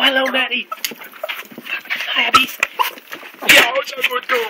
Oh, hello, Maddie. Hi, Abby. Yeah, it's a good girl.